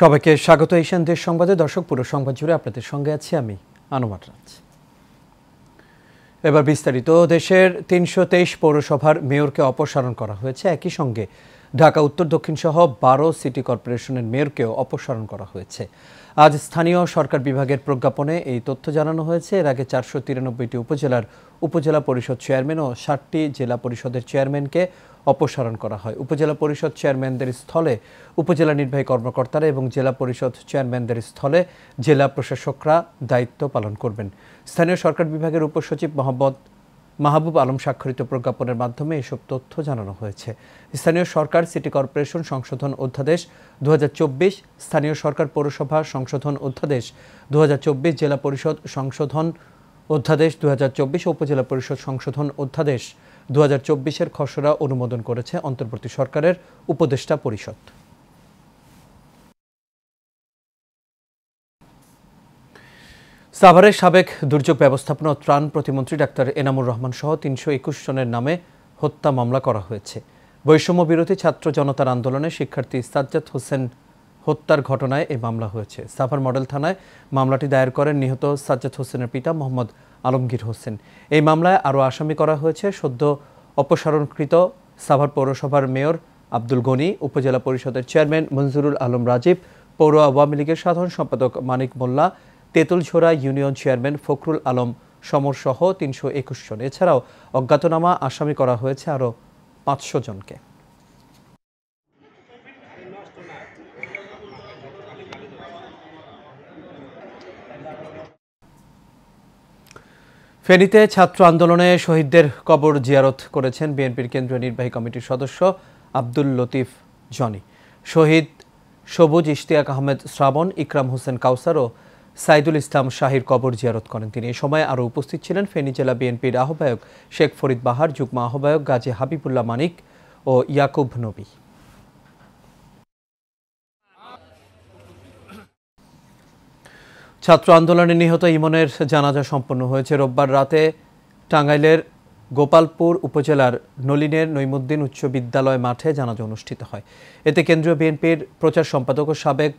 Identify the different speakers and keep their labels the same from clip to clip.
Speaker 1: সবাইকে স্বাগত এশিয়ান দেশ সংবাদে। দর্শক, পুরো সংবাদ জুড়ে আপনাদের সঙ্গে আছি আমি আনুমাত রাজ। এবার বিস্তারিত। দেশের তিনশো তেইশ পৌরসভার মেয়রকে অপসারণ করা হয়েছে। একই সঙ্গে ঢাকা, উত্তর, দক্ষিণ সহ বারো সিটি কর্পোরেশনের মেয়রকেও অপসারণ করা হয়েছে। আজ স্থানীয় সরকার বিভাগের প্রজ্ঞাপনে এই তথ্য জানানো হয়েছে। এর আগে চারশো তিরানব্বইটি উপজেলার উপজেলা পরিষদ চেয়ারম্যান ও ষাটটি জেলা পরিষদের চেয়ারম্যানকে অপসারণ করা হয়। উপজেলা পরিষদ চেয়ারম্যানদের স্থলে উপজেলা নির্বাহী কর্মকর্তারা এবং জেলা পরিষদ চেয়ারম্যানদের স্থলে জেলা প্রশাসকরা দায়িত্ব পালন করবেন। স্থানীয় সরকার বিভাগের উপসচিব মোহাম্মদ মাহবুব আলম স্বাক্ষরিত প্রজ্ঞাপনের মাধ্যমে এসব তথ্য জানানো হয়েছে। স্থানীয় সরকার, সিটি কর্পোরেশন, সংশোধন অধ্যাদেশ দু হাজার চব্বিশ, স্থানীয় সরকার পৌরসভা, সংশোধন অধ্যাদেশ দু হাজার চব্বিশ, জেলা পরিষদ সংশোধন অধ্যাদেশ দু উপজেলা পরিষদ সংশোধন অধ্যাদেশ দু হাজার খসড়া অনুমোদন করেছে অন্তর্বর্তী সরকারের উপদেষ্টা পরিষদ। সাভারের সাবেক দুর্যোগ ব্যবস্থাপনা ত্রাণ প্রতিমন্ত্রী ডাক্তার এনামুর রহমান সহ তিনশো একুশ জনের নামে হত্যা মামলা করা হয়েছে। বৈষম্য বিরোধী ছাত্র জনতার আন্দোলনে শিক্ষার্থী সাজ্জাদ হোসেন হত্যার ঘটনায় এই মামলা হয়েছে। সাভার মডেল থানায় মামলাটি দায়ের করেন নিহত সাজ্জাদ হোসেনের পিতা মোহাম্মদ আলমগীর হোসেন। এই মামলায় আরও আসামি করা হয়েছে সদ্য অপসারণকৃত সাভার পৌরসভার মেয়র আব্দুল গনি, উপজেলা পরিষদের চেয়ারম্যান মঞ্জুরুল আলম রাজীব, পৌর আওয়ামী লীগের সাধারণ সম্পাদক মানিক মোল্লা, তেঁতুলঝোড়া ইউনিয়ন চেয়ারম্যান ফখরুল আলম সমর সহ তিনশো একুশ জন। এছাড়াও অজ্ঞাতনামা আসামি করা হয়েছে আরও পাঁচশো জনকে। ফেনীতে ছাত্র আন্দোলনে শহীদদের কবর জিয়ারত করেছেন বিএনপির কেন্দ্রীয় নির্বাহী কমিটির সদস্য আব্দুল লতিফ জনি। শহীদ সবুজ ইশতিয়াক আহমেদ শ্রাবণ, ইকরাম হোসেন কাউসার ও সাইদুল ইসলাম শাহির কবর জিয়ারত করেন তিনি। এ সময় আরও উপস্থিত ছিলেন ফেনী জেলা বিএনপির আহ্বায়ক শেখ ফরিদ বাহার, যুগ্ম আহ্বায়ক গাজী হাবিবুল্লাহ মানিক ও ইয়াকুব নবী। ছাত্র আন্দোলনে নিহত ইমনের জানাজা সম্পন্ন হয়েছে। রোববার রাতে টাঙ্গাইলের গোপালপুর উপজেলার নলিনের নৈমুদ্দিন উচ্চ বিদ্যালয় মাঠে জানাজা অনুষ্ঠিত হয়। এতে কেন্দ্রীয় বিএনপির প্রচার সম্পাদক ও সাবেক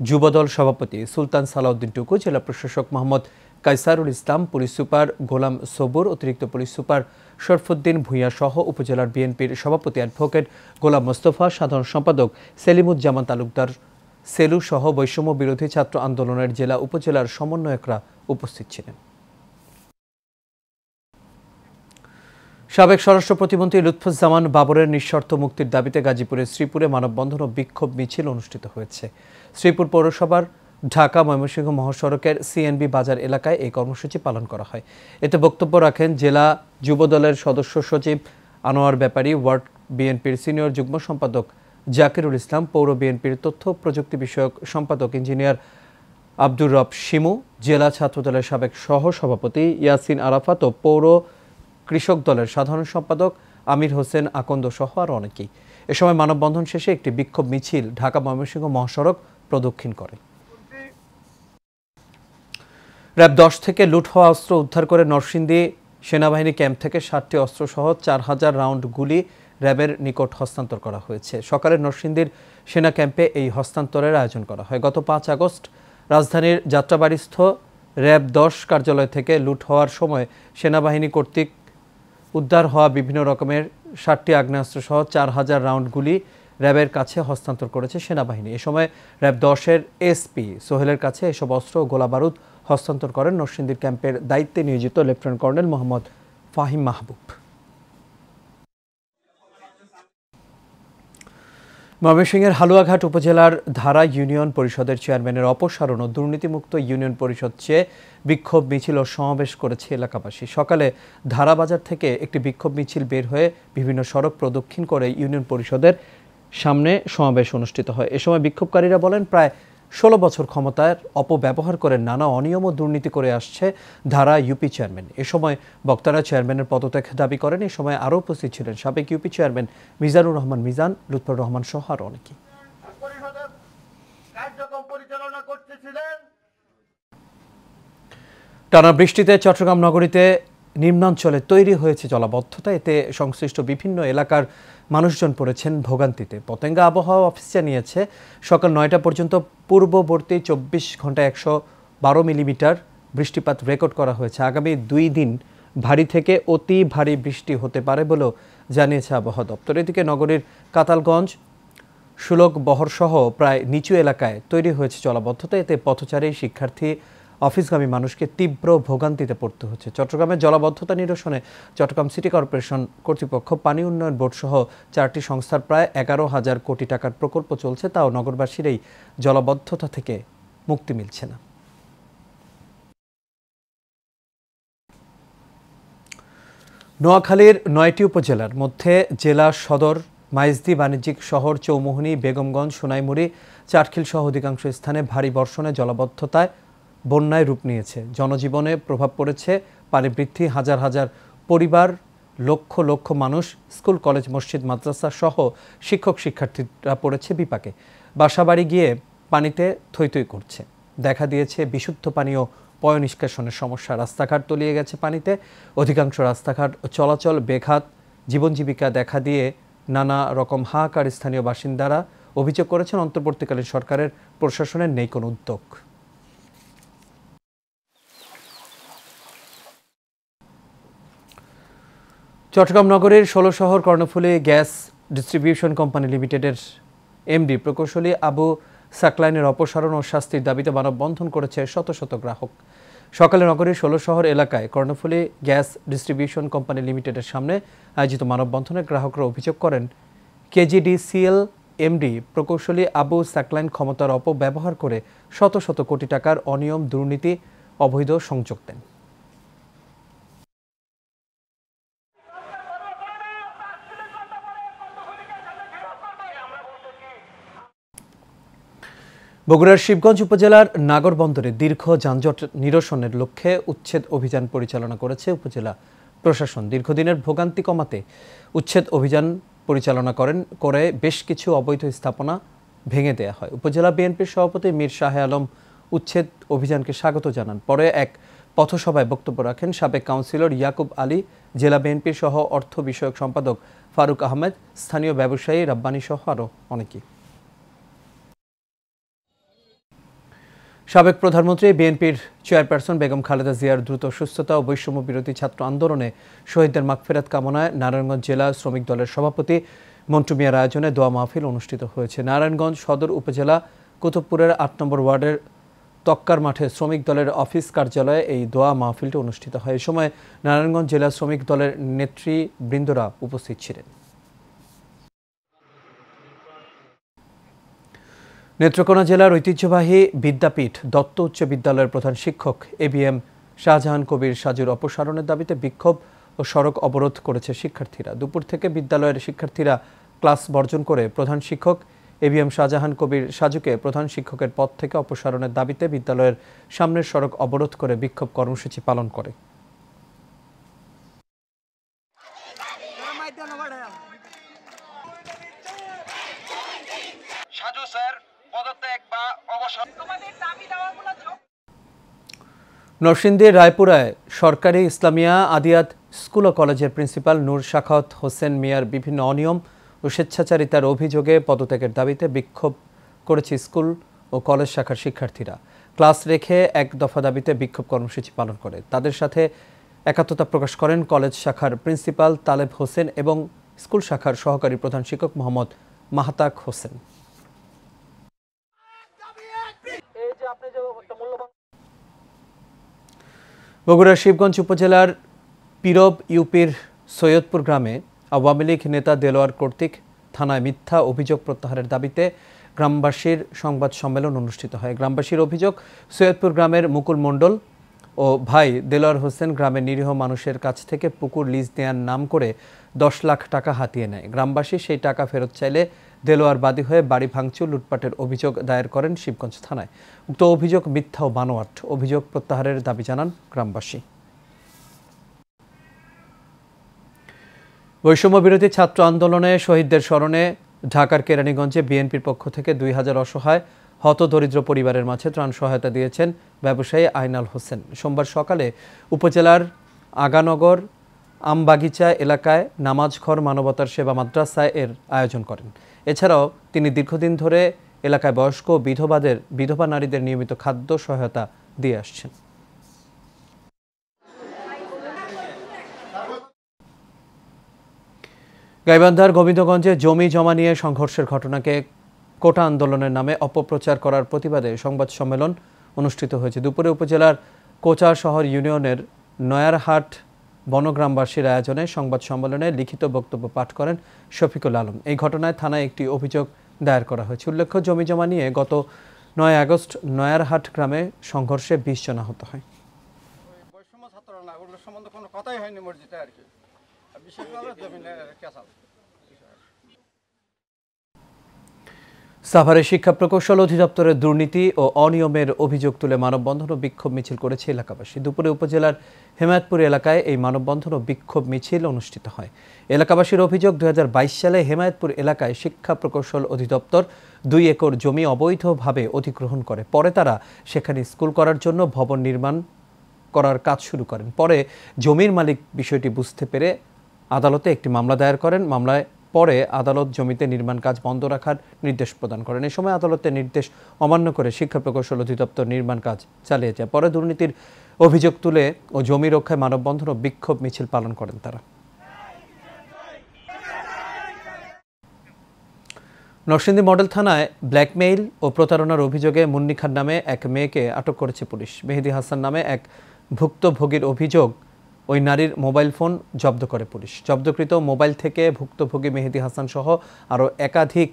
Speaker 1: যুবদল সভাপতি সুলতান সালাউদ্দিন টুকু, জেলা প্রশাসক মোহাম্মদ কাইসারুল ইসলাম, পুলিশ সুপার গোলাম সবুর, অতিরিক্ত পুলিশ সুপার শরফুদ্দিন ভূঁইয়া সহ উপজেলার বিএনপির সভাপতি অ্যাডভোকেট গোলাম মোস্তফা, সাধারণ সম্পাদক সেলিমুজ্জামান তালুকদার সেলু সহ বৈষম্য বিরোধী ছাত্র আন্দোলনের জেলা উপজেলার সমন্বয়করা উপস্থিত ছিলেন। সাবেক স্বরাষ্ট্র প্রতিমন্ত্রী লুৎফুজ্জামান বাবরের নিঃশর্ত মুক্তির দাবিতে গাজীপুরের শ্রীপুরে মানববন্ধন ও বিক্ষোভ মিছিল অনুষ্ঠিত হয়েছে। শ্রীপুর পৌরসভার ঢাকা ময়মনসিংহ মহাসড়কের সিএনবি বাজার এলাকায় এই কর্মসূচি পালন করা হয়। এতে বক্তব্য রাখেন জেলা যুবদলের সদস্য সচিব আনোয়ার ব্যাপারী, ওয়ার্ড বিএনপির সিনিয়র যুগ্ম সম্পাদক জাকিরুল ইসলাম, পৌর বিএনপির তথ্য প্রযুক্তি বিষয়ক সম্পাদক ইঞ্জিনিয়ার আব্দুর রব শিমু, জেলা ছাত্রদলের সাবেক সহ সভাপতি ইয়াসিন আরাফাত ও পৌর কৃষক দলের সাধারণ সম্পাদক আমির হোসেন আকন্দ সহ আরও অনেকেই। এ সময় মানববন্ধন শেষে একটি বিক্ষোভ মিছিল ঢাকা ময়মনসিংহ মহাসড়ক প্রদক্ষিণ করে। র্যাব দশ থেকে লুট হওয়া অস্ত্র উদ্ধার করে নরসিংদী সেনাবাহিনী ক্যাম্প থেকে ষাটটি অস্ত্রসহ চার হাজার রাউন্ড গুলি র্যাবের নিকট হস্তান্তর করা হয়েছে। সকালে নরসিংদীর সেনা ক্যাম্পে এই হস্তান্তরের আয়োজন করা হয়। গত পাঁচ আগস্ট রাজধানীর যাত্রাবাড়িস্থ র্যাব দশ কার্যালয় থেকে লুট হওয়ার সময় সেনাবাহিনী কর্তৃক উদ্ধার হওয়া বিভিন্ন রকমের ষাটটি আগ্নেয়াস্ত্রসহ চার হাজার রাউন্ড গুলি র্যাবের কাছে হস্তান্তর করেছে সেনাবাহিনী। এ সময় র্যাব দশের এসপি সোহেলের কাছে এসব অস্ত্র ও গোলাবারুদ হস্তান্তর করেন নরসিংদীর ক্যাম্পের দায়িত্বে নিয়োজিত লেফটেন্যান্ট কর্নেল মোহাম্মদ ফাহিম মাহবুব। ময়মনসিংহের হালুয়াঘাট উপজেলার ধারা ইউনিয়ন পরিষদের চেয়ারম্যানের অপসারণ ও দুর্নীতিমুক্ত ইউনিয়ন পরিষদ চেয়ে বিক্ষোভ মিছিল ও সমাবেশ করেছে এলাকাবাসী। সকালে ধারা বাজার থেকে একটি বিক্ষোভ মিছিল বের হয়ে বিভিন্ন সড়ক প্রদক্ষিণ করে ইউনিয়ন পরিষদের সামনে সমাবেশ অনুষ্ঠিত হয়। এ সময় বিক্ষোভকারীরা বলেন, প্রায় ষোলো বছর ক্ষমতার অপব্যবহার করে নানা অনিয়ম ও দুর্নীতি করে আসছে ধারা ইউপি চেয়ারম্যান। এ সময় বক্তারা চেয়ারম্যানের পদত্যাগ দাবি করেন। এ সময় আরও উপস্থিত ছিলেন সাবেক ইউপি চেয়ারম্যান মিজানুর রহমান মিজান লুৎফর রহমান সহ আরও
Speaker 2: করতেছিলেন।
Speaker 1: টানা বৃষ্টিতে চট্টগ্রাম নগরীতে নিম্নাঞ্চলে তৈরি হয়েছে জলাবদ্ধতা। এতে সংশ্লিষ্ট বিভিন্ন এলাকার মানুষজন পড়েছেন ভোগান্তিতে। পতেঙ্গা আবহাওয়া অফিস জানিয়েছে, সকাল নয়টা পর্যন্ত পূর্ববর্তী চব্বিশ ঘণ্টা একশো বারো মিলিমিটার বৃষ্টিপাত রেকর্ড করা হয়েছে। আগামী দুই দিন ভারী থেকে অতি ভারী বৃষ্টি হতে পারে বলেও জানিয়েছে আবহাওয়া দপ্তর। এদিকে নগরীর কাতালগঞ্জ, সুলক, বহরসহ প্রায় নিচু এলাকায় তৈরি হয়েছে জলাবদ্ধতা। এতে পথচারী, শিক্ষার্থী অফিসগামী মানুষকে তীব্র ভোগান্তিতে পড়তে হচ্ছে। চট্টগ্রামের জলাবদ্ধতা নিরসনে চট্টগ্রাম সিটি কর্পোরেশন কর্তৃপক্ষ পানি উন্নয়ন বোর্ড সহ চারটি সংস্থার প্রায় এগারো হাজার কোটি টাকার প্রকল্প চলছে, তাও নগরবাসীর এই জলাবদ্ধতা থেকে মুক্তি মিলছে না। নোয়াখালীর নয়টি উপজেলার মধ্যে জেলা সদর, মাইজদি বাণিজ্যিক শহর, চৌমোহনী, বেগমগঞ্জ, সোনাইমুড়ি, চাটখিল সহ অধিকাংশ স্থানে ভারী বর্ষণে জলাবদ্ধতায় বন্যায় রূপ নিয়েছে। জনজীবনে প্রভাব পড়েছে, পানি বৃদ্ধি, হাজার হাজার পরিবার, লক্ষ লক্ষ মানুষ, স্কুল, কলেজ, মসজিদ, মাদ্রাসা সহ শিক্ষক শিক্ষার্থীরা পড়েছে বিপাকে। বাসাবাড়ি গিয়ে পানিতে থই থই করছে। দেখা দিয়েছে বিশুদ্ধ পানীয়, পয় নিষ্কাশনের সমস্যা। রাস্তাঘাট তলিয়ে গেছে পানিতে। অধিকাংশ রাস্তাঘাট চলাচল বেঘাত। জীবন জীবিকা দেখা দিয়ে নানা রকম হাহাকার স্থানীয় বাসিন্দারা অভিযোগ করেছেন, অন্তর্বর্তীকালীন সরকারের প্রশাসনের নেই কোনো উদ্যোগ। চট্টগ্রাম নগরের Sholo Shahar Karnaphuli gas distribution company লিমিটেডের এমডি প্রকৌশলী আবু সাকলাইনের অপসারণ ও শাস্তির দাবিতে মানববন্ধন করেছে শত শত গ্রাহক। সকালে নগরীর ষোলো শহর এলাকায় কর্ণফুলী গ্যাস ডিস্ট্রিবিউশন কোম্পানি লিমিটেডের সামনে আয়োজিত মানববন্ধনে গ্রাহকরা অভিযোগ করেন, কেজিডিসিএল এমডি প্রকৌশলী আবু সাকলাইন ক্ষমতার অপব্যবহার করে শত শত কোটি টাকার অনিয়ম, দুর্নীতি, অবৈধ সংযোগ দেন। বগুড়ার শিবগঞ্জ উপজেলার নাগরবন্দরে দীর্ঘ যানজট নিরসনের লক্ষ্যে উচ্ছেদ অভিযান পরিচালনা করেছে উপজেলা প্রশাসন। দীর্ঘদিনের ভোগান্তি কমাতে উচ্ছেদ অভিযান পরিচালনা করেন, করে বেশ কিছু অবৈধ স্থাপনা ভেঙে দেয়া হয়। উপজেলা বিএনপির সভাপতি মীর শাহে আলম উচ্ছেদ অভিযানকে স্বাগত জানান। পরে এক পথসভায় বক্তব্য রাখেন সাবেক কাউন্সিলর ইয়াকুব আলী, জেলা বিএনপি সহ অর্থ বিষয়ক সম্পাদক ফারুক আহমেদ, স্থানীয় ব্যবসায়ী রাব্বানি সহ আরও অনেকেই। সাবেক প্রধানমন্ত্রী, বিএনপির চেয়ারপারসন বেগম খালেদা জিয়ার দ্রুত সুস্থতা ও বৈষম্য বিরোধী ছাত্র আন্দোলনে শহীদদের মাগফেরাত কামনায় নারায়ণগঞ্জ জেলা শ্রমিক দলের সভাপতি মন্টু মিয়ার আয়োজনে দোয়া মাহফিল অনুষ্ঠিত হয়েছে। নারায়ণগঞ্জ সদর উপজেলা কুতুবপুরের আট নম্বর ওয়ার্ডের তক্কার মাঠে শ্রমিক দলের অফিস কার্যালয়ে এই দোয়া মাহফিলটি অনুষ্ঠিত হয়। এই সময় নারায়ণগঞ্জ জেলা শ্রমিক দলের নেতৃবৃন্দরা উপস্থিত ছিলেন। নেত্রকোনা জেলার ঐতিহ্যবাহী বিদ্যাপীঠ দত্ত উচ্চ বিদ্যালয়ের প্রধান শিক্ষক A B M Shahjahan Kabir সাজুর অপসারণের দাবিতে বিক্ষোভ ও সড়ক অবরোধ করেছে শিক্ষার্থীরা। দুপুর থেকে বিদ্যালয়ের শিক্ষার্থীরা ক্লাস বর্জন করে প্রধান শিক্ষক A B M Shahjahan Kabir সাজুকে প্রধান শিক্ষকের পদ থেকে অপসারণের দাবিতে বিদ্যালয়ের সামনের সড়ক অবরোধ করে বিক্ষোভ কর্মসূচি পালন করে।
Speaker 2: সাজু স্যার
Speaker 1: নরসিংদীর রায়পুরায় সরকারি ইসলামিয়া আদিয়াত স্কুল ও কলেজের প্রিন্সিপাল নূর শাখাত হোসেন মিয়ার বিভিন্ন অনিয়ম ও স্বেচ্ছাচারিতার অভিযোগে পদত্যাগের দাবিতে বিক্ষোভ করেছে স্কুল ও কলেজ শাখার শিক্ষার্থীরা। ক্লাস রেখে এক দফা দাবিতে বিক্ষোভ কর্মসূচি পালন করে। তাদের সাথে একাত্মতা প্রকাশ করেন কলেজ শাখার প্রিন্সিপাল তালেব হোসেন এবং স্কুল শাখার সহকারী প্রধান শিক্ষক মোহাম্মদ মাহাতাক হোসেন। বগুড়ার শিবগঞ্জ উপজেলার পিরব ইউপির সৈয়দপুর গ্রামে আওয়ামী লীগ নেতা দেলোয়ার কর্তৃক থানায় মিথ্যা অভিযোগ প্রত্যাহারের দাবিতে গ্রামবাসীর সংবাদ সম্মেলন অনুষ্ঠিত হয়। গ্রামবাসীর অভিযোগ, সৈয়দপুর গ্রামের মুকুল মণ্ডল ও ভাই দেলোয়ার হোসেন গ্রামের নিরীহ মানুষের কাছ থেকে পুকুর লিজ নেয়ার নাম করে দশ লাখ টাকা হাতিয়ে নেয়। গ্রামবাসী সেই টাকা ফেরত চাইলে দেলোয়ার বাদী হয়ে বাড়ি ভাঙচুর লুটপাটের অভিযোগ দায়ের করেন শিবগঞ্জ থানায়। উক্ত অভিযোগ মিথ্যা ও বানোয়াট। অভিযোগ প্রত্যাহারের দাবি জানান গ্রামবাসী। বৈষম্য বিরোধী ছাত্র আন্দোলনে শহীদদের স্মরণে ঢাকার কেরানীগঞ্জে বিএনপির পক্ষ থেকে দুই হাজার অসহায় হতদরিদ্র পরিবারের মাঝে ত্রাণ সহায়তা দিয়েছেন ব্যবসায়ী আইনাল হোসেন। সোমবার সকালে উপজেলার আগানগর, আমবাগিচা এলাকায় নামাজঘর, মানবতার সেবা মাদ্রাসায় এর আয়োজন করেন। এছাড়াও তিনি দীর্ঘদিন ধরে এলাকায় বয়স্ক বিধবাদের, বিধবা নারীদের নিয়মিত খাদ্য সহায়তা দিয়ে আসছেন। গাইবান্ধার গোবিন্দগঞ্জে জমি জমা নিয়ে সংঘর্ষের ঘটনাকে কোটা আন্দোলনের নামে অপপ্রচার করার প্রতিবাদে সংবাদ সম্মেলন অনুষ্ঠিত হয়েছে। দুপুরে উপজেলার কোচা শহর ইউনিয়নের নয়ারহাট বনগ্রামবাসীর আয়োজনে সংবাদ সম্মেলনে লিখিত বক্তব্য পাঠ করেন শফিকুল আলম। এই ঘটনায় থানায় একটি অভিযোগ দায়ের করা হয়েছে। উল্লেখ্য জমি জমা নিয়ে গত নয় আগস্ট নয়ারহাট গ্রামে সংঘর্ষে বিশ জন আহত হয়।
Speaker 3: কোনো কথাই হয়নি আর কি। বিশেষভাবে কেসাল
Speaker 1: সাভারে শিক্ষা প্রকৌশল অধিদপ্তরের দুর্নীতি ও অনিয়মের অভিযোগ তুলে মানববন্ধন ও বিক্ষোভ মিছিল করেছে এলাকাবাসী। দুপুরে উপজেলার হেমায়তপুর এলাকায় এই মানববন্ধন ও বিক্ষোভ মিছিল অনুষ্ঠিত হয়। এলাকাবাসীর অভিযোগ দু হাজার বাইশ সালে হেমায়তপুর এলাকায় শিক্ষা প্রকৌশল অধিদপ্তর দুই একর জমি অবৈধভাবে অধিগ্রহণ করে। পরে তারা সেখানে স্কুল করার জন্য ভবন নির্মাণ করার কাজ শুরু করেন। পরে জমির মালিক বিষয়টি বুঝতে পেরে আদালতে একটি মামলা দায়ের করেন। মামলায় পরে আদালত জমিতে নির্মাণ কাজ বন্ধ রাখার নির্দেশ প্রদান করেন। এ সময় আদালতের নির্দেশ অমান্য করে শিক্ষা প্রকৌশল অধিদপ্তর নির্মাণ কাজ চালিয়ে যায়। পরে দুর্নীতির অভিযোগ তুলে ও জমি রক্ষায় মানববন্ধন ও বিক্ষোভ মিছিল পালন করেন তারা। নরসিংদী মডেল থানায় ব্ল্যাকমেইল ও প্রতারণার অভিযোগে মুন্নি খান নামে এক মেয়েকে আটক করেছে পুলিশ। মেহেদি হাসান নামে এক ভুক্তভোগীর অভিযোগ ওই নারীর মোবাইল ফোন জব্দ করে পুলিশ। জব্দকৃত মোবাইল থেকে ভুক্তভোগী মেহেদি হাসান সহ আরও একাধিক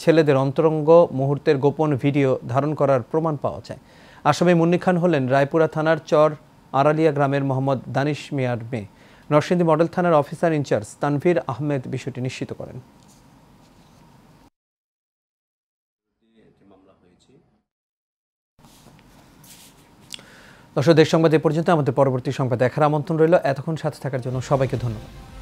Speaker 1: ছেলেদের অন্তরঙ্গ মুহূর্তের গোপন ভিডিও ধারণ করার প্রমাণ পাওয়া যায়। আসামি মুন্নি খান হলেন রায়পুরা থানার চর আড়ালিয়া গ্রামের মোহাম্মদ দানিশ মিয়ার মেয়ে। নরসিংদী মডেল থানার officer in charge Tanvir Ahmed বিষয়টি নিশ্চিত করেন। দর্শক দেশ সংবাদ এ পর্যন্ত। আমাদের পরবর্তী সংবাদ দেখার আমন্ত্রণ রইল। এতক্ষণ সাথে থাকার জন্য সবাইকে ধন্যবাদ।